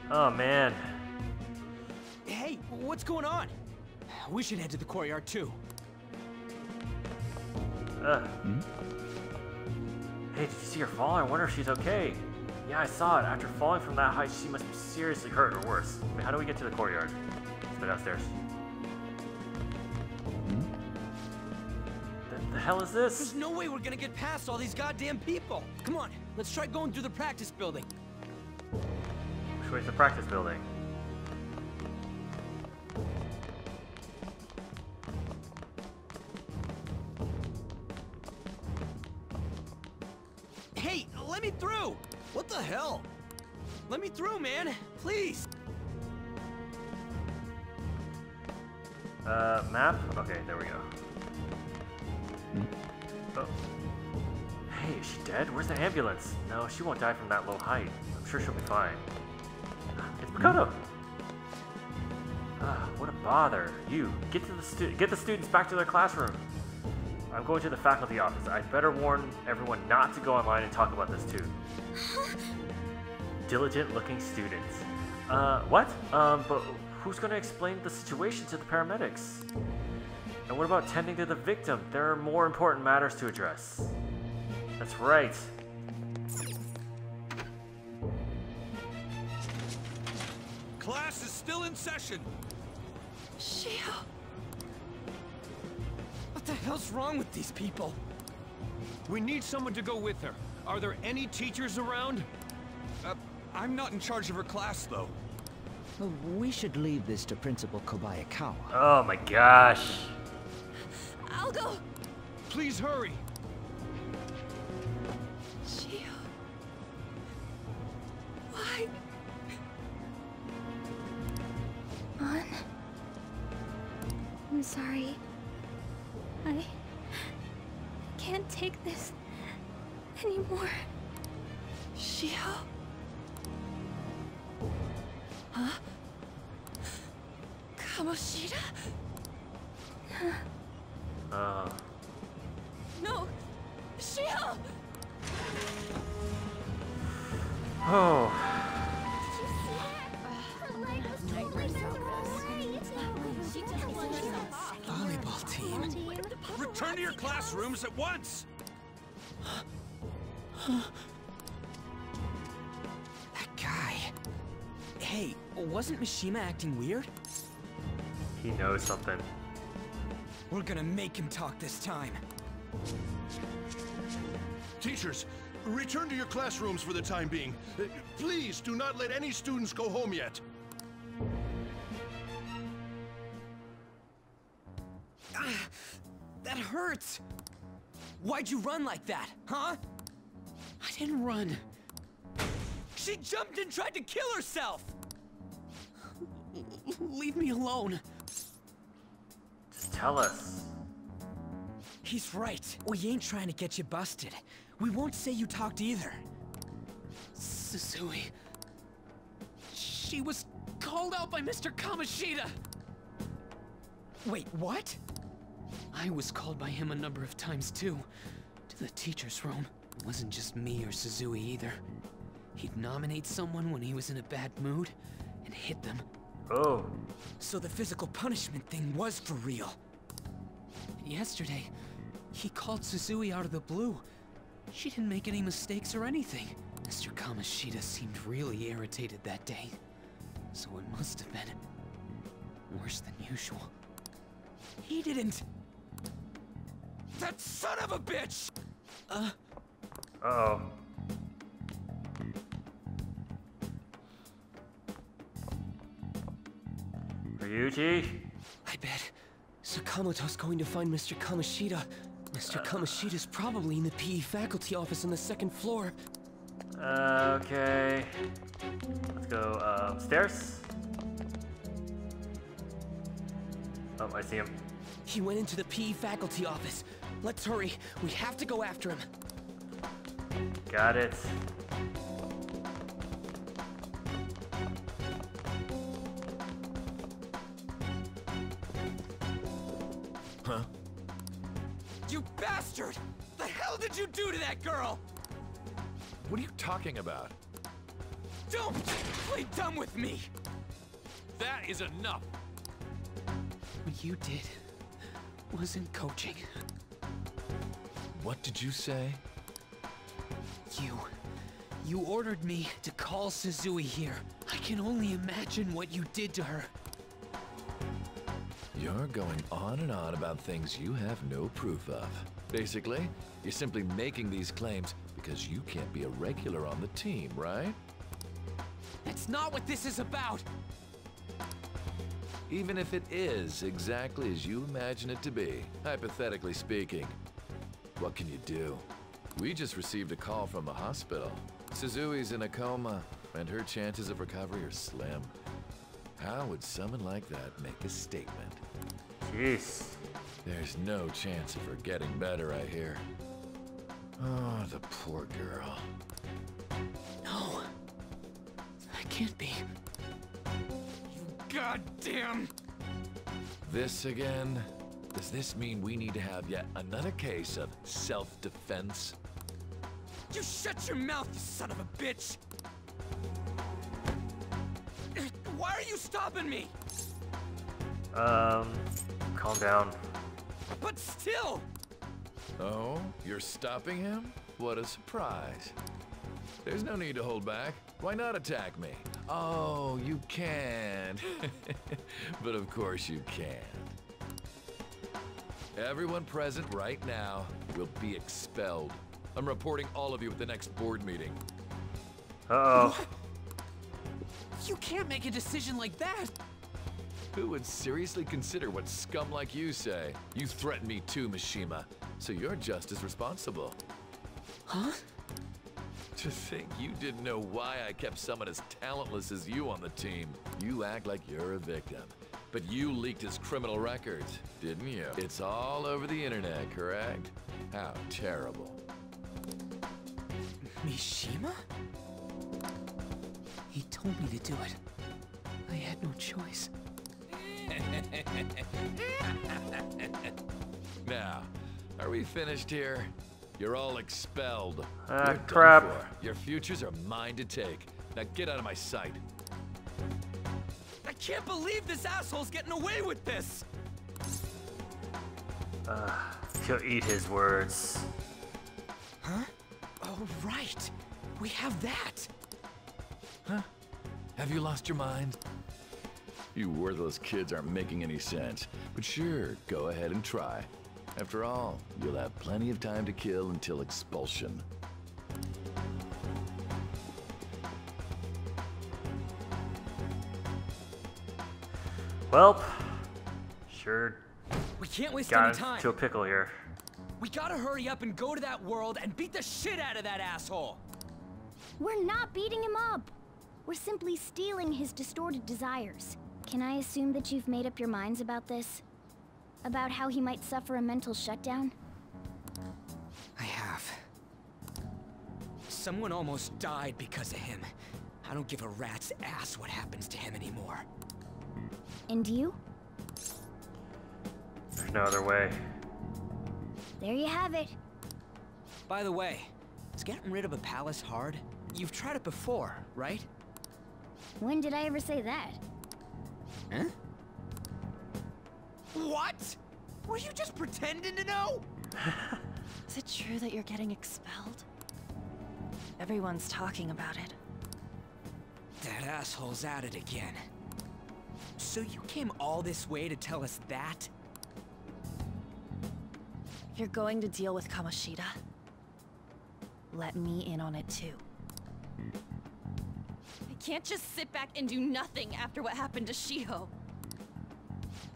Oh man. Hey, what's going on? We should head to the courtyard too. Uh. Hey, did you see her fall? I wonder if she's okay. Yeah, I saw it. After falling from that height, she must be seriously hurt or worse. Wait, how do we get to the courtyard? Let's go downstairs. The, the hell is this? There's no way we're gonna get past all these goddamn people. Come on, let's try going through the practice building. Way's the practice building? Hey, let me through! What the hell? Let me through, man! Please! Uh, map? Okay, there we go. Oh. Hey, is she dead? Where's the ambulance? No, she won't die from that low height. I'm sure she'll be fine. Makoto! Ah, what a bother. You, get to the stu get the students back to their classroom. I'm going to the faculty office. I'd better warn everyone not to go online and talk about this too. Diligent looking students. Uh, what? Um, but who's going to explain the situation to the paramedics? And what about tending to the victim? There are more important matters to address. That's right. Class is still in session. Shiho. What the hell's wrong with these people? We need someone to go with her. Are there any teachers around? Uh, I'm not in charge of her class, though. Well, we should leave this to Principal Kobayakawa. Oh my gosh. I'll go. Please hurry. Wasn't Mishima acting weird? He knows something. We're gonna make him talk this time. Teachers, return to your classrooms for the time being. Uh, Please do not let any students go home yet. Ah, that hurts! Why'd you run like that, huh? I didn't run. She jumped and tried to kill herself! Leave me alone. Just tell us. He's right. We ain't trying to get you busted. We won't say you talked either. Suzui. She was called out by Mr. Kamoshida. Wait, what? I was called by him a number of times too. To the teacher's room. It wasn't just me or Suzui either. He'd nominate someone when he was in a bad mood and hit them. Oh. So the physical punishment thing was for real. Yesterday, he called Suzui out of the blue. She didn't make any mistakes or anything. Mr. Kamoshida seemed really irritated that day. So it must have been worse than usual. He didn't. That son of a bitch! Uh. Uh Ryuji? I bet Sakamoto's going to find Mr. Kamoshida. Mr. Kamoshida's probably in the PE faculty office on the second floor. Okay. Let's go uh, upstairs. Oh, I see him. He went into the PE faculty office. Let's hurry. We have to go after him. Got it. Hell did you do to that girl? What are you talking about? Don't play dumb with me! That is enough! What you did wasn't coaching. What did you say? You... You ordered me to call Suzui here. I can only imagine what you did to her. You're going on and on about things you have no proof of. Basically, you're simply making these claims because you can't be a regular on the team, right? That's not what this is about! Even if it is exactly as you imagine it to be, hypothetically speaking, what can you do? We just received a call from the hospital. Suzui's in a coma, and her chances of recovery are slim. How would someone like that make a statement? Jeez. There's no chance of her getting better, I hear. Oh, the poor girl. No. That can't be. You goddamn! This again? Does this mean we need to have yet another case of self-defense? You shut your mouth, you son of a bitch! Why are you stopping me? Um, calm down. But still! Oh, you're stopping him? What a surprise. There's no need to hold back. Why not attack me? Oh, you can't. but of course you can. Everyone present right now will be expelled. I'm reporting all of you at the next board meeting. Uh-oh. You can't make a decision like that! Who would seriously consider what scum like you say? You threatened me too, Mishima, so you're just as responsible. Huh? To think you didn't know why I kept someone as talentless as you on the team. You act like you're a victim. But you leaked his criminal records, didn't you? It's all over the internet, correct? How terrible. Mishima? He told me to do it. I had no choice. now, are we finished here? You're all expelled. Ah, You're crap. Your futures are mine to take. Now get out of my sight. I can't believe this asshole's getting away with this! Uh, he'll eat his words. Huh? Oh, right. We have that. Huh? Have you lost your mind? You worthless kids aren't making any sense. But sure, go ahead and try. After all, you'll have plenty of time to kill until expulsion. Welp. Sure. We can't waste got any time. to a pickle here. We gotta hurry up and go to that world and beat the shit out of that asshole! We're not beating him up. We're simply stealing his distorted desires. Can I assume that you've made up your minds about this? About how he might suffer a mental shutdown? I have. Someone almost died because of him. I don't give a rat's ass what happens to him anymore. And you? There's no other way. There you have it. By the way, is getting rid of a palace hard? You've tried it before, right? When did I ever say that? Huh? What? Were you just pretending to know? Is it true that you're getting expelled? Everyone's talking about it. That asshole's at it again. So you came all this way to tell us that? You're going to deal with Kamoshida, let me in on it too. I can't just sit back and do nothing after what happened to Shiho.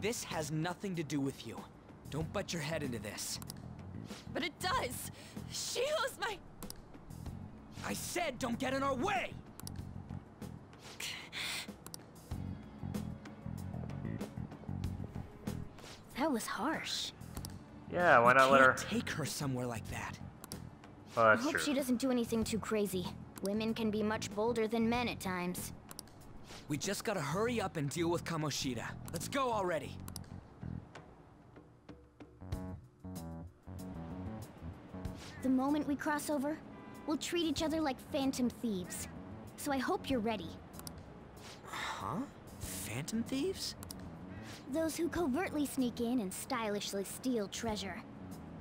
This has nothing to do with you. Don't butt your head into this. But it does! Shiho's my... I said don't get in our way! That was harsh. Yeah, why not let her? take her somewhere like that. Oh, I hope true. she doesn't do anything too crazy. Women can be much bolder than men at times. We just gotta hurry up and deal with Kamoshida. Let's go already. The moment we cross over, we'll treat each other like phantom thieves. So I hope you're ready. Huh? Phantom thieves? Those who covertly sneak in and stylishly steal treasure.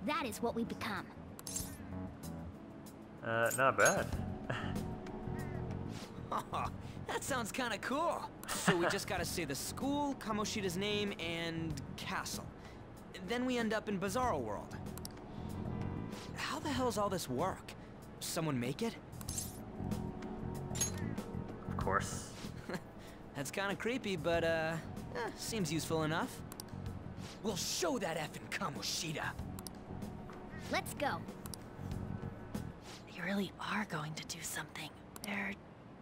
That is what we become. Uh, not bad. Oh, that sounds kind of cool. So we just gotta say the school, Kamoshida's name, and castle. Then we end up in Bizarro World. How the hell's all this work? Someone make it? Of course. That's kind of creepy, but uh, eh, seems useful enough. We'll show that effing Kamoshida. Let's go. They really are going to do something. They're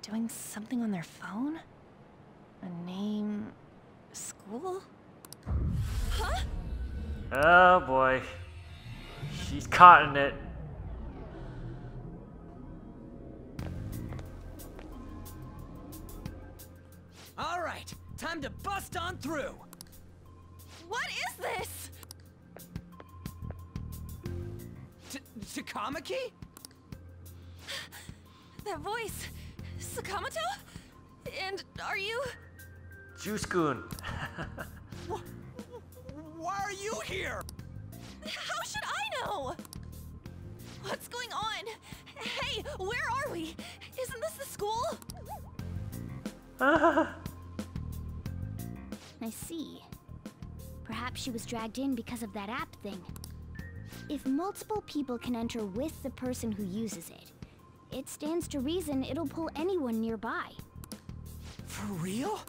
doing something on their phone? A name... school? Huh? Oh boy. She's caught in it. All right, time to bust on through. What is this? T Takamaki? That voice. Sakamoto? And are you... Juice-kun. Why are you here? How should I know? What's going on? Hey, where are we? Isn't this the school? I see. Perhaps she was dragged in because of that app thing. If multiple people can enter with the person who uses it, it stands to reason it'll pull anyone nearby. For real?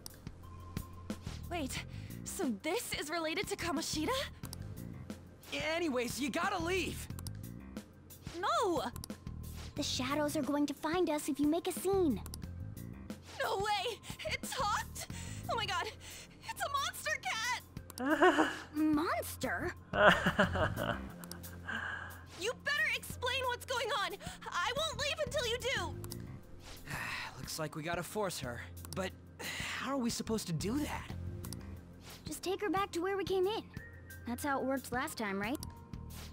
Wait, so this is related to Kamoshida? Anyways, you gotta leave. No! The shadows are going to find us if you make a scene. No way! It talked! Oh my god! It's a monster cat! Monster? you better explain what's going on! I won't leave until you do! Looks like we gotta force her. But how are we supposed to do that? Just take her back to where we came in. That's how it worked last time, right?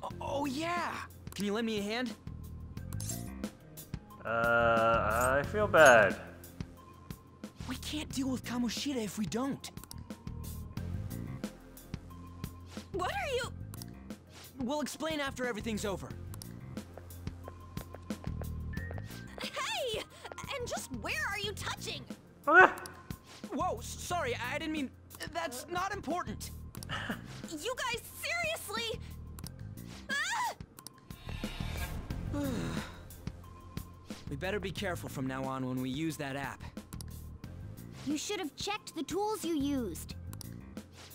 Oh, oh yeah! Can you lend me a hand? Uh, I feel bad. We can't deal with Kamoshida if we don't. What are you... We'll explain after everything's over. Where are you touching? Whoa, sorry, I didn't mean... That's not important. You guys, seriously? Ah! we better be careful from now on when we use that app. You should have checked the tools you used.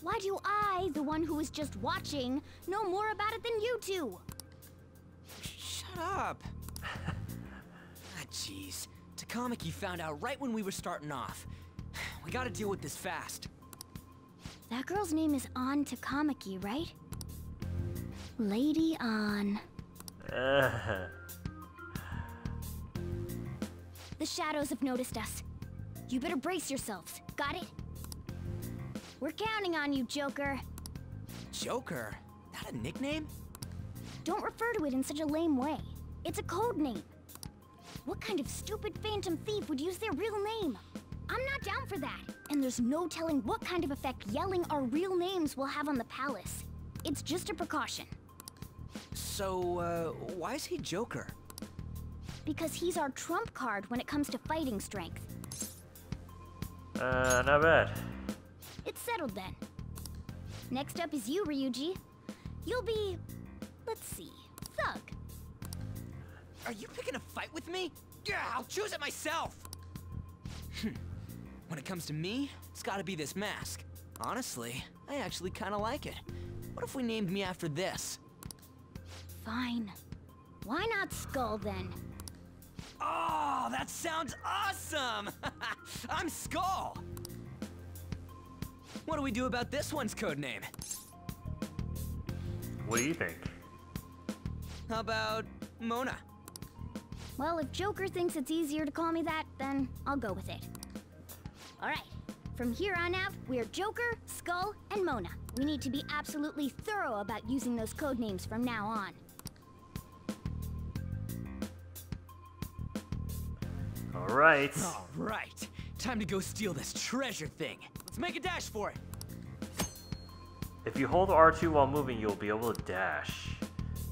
Why do I, the one who was just watching, know more about it than you two? Shut up. ah, jeez. Takamaki found out right when we were starting off. We gotta deal with this fast. That girl's name is Ann Takamaki, right? Lady Ann. Uh, The shadows have noticed us. You better brace yourselves. Got it? We're counting on you, Joker. Joker? That a nickname? Don't refer to it in such a lame way. It's a code name. What kind of stupid phantom thief would use their real name? I'm not down for that. And there's no telling what kind of effect yelling our real names will have on the palace. It's just a precaution. So, uh, why is he Joker? Because he's our trump card when it comes to fighting strength. uh, not bad. It's settled then. Next up is you, Ryuji. You'll be... let's see... Thug. Are you picking a fight with me? Yeah, I'll choose it myself! Hmm. when it comes to me, it's gotta be this mask. Honestly, I actually kinda like it. What if we named me after this? Fine. Why not Skull then? Oh, that sounds awesome! I'm Skull! What do we do about this one's code name? What do you think? How about Mona? Well, if Joker thinks it's easier to call me that, then I'll go with it. Alright, from here on out, we're Joker, Skull, and Mona. We need to be absolutely thorough about using those code names from now on. Alright. All right. Time to go steal this treasure thing. Let's make a dash for it. If you hold R2 while moving, you'll be able to dash.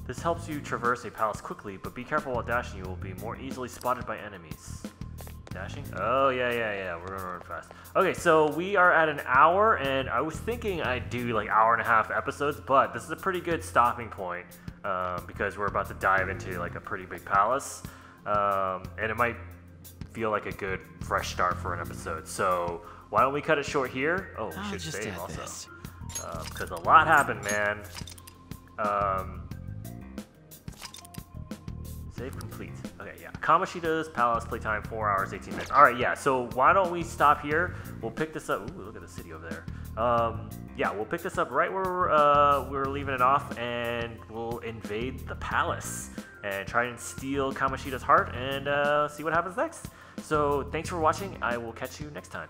This helps you traverse a palace quickly, but be careful while dashing, you will be more easily spotted by enemies. Dashing? Oh, yeah, yeah, yeah, we're gonna run fast. Okay, so we are at an hour, and I was thinking I'd do like hour and a half episodes, but this is a pretty good stopping point um, because we're about to dive into like a pretty big palace, um, and it might feel like a good fresh start for an episode. So why don't we cut it short here? Oh, we should save also. Because a lot happened, man. Um, save complete. Okay, yeah. Kamoshida's Palace playtime 4 hours 18 minutes. All right, yeah. So why don't we stop here? We'll pick this up. Ooh, look at the city over there. Um, yeah, we'll pick this up right where uh, we're leaving it off, and we'll invade the palace and try and steal Kamoshida's heart and uh, see what happens next. So thanks for watching. I will catch you next time.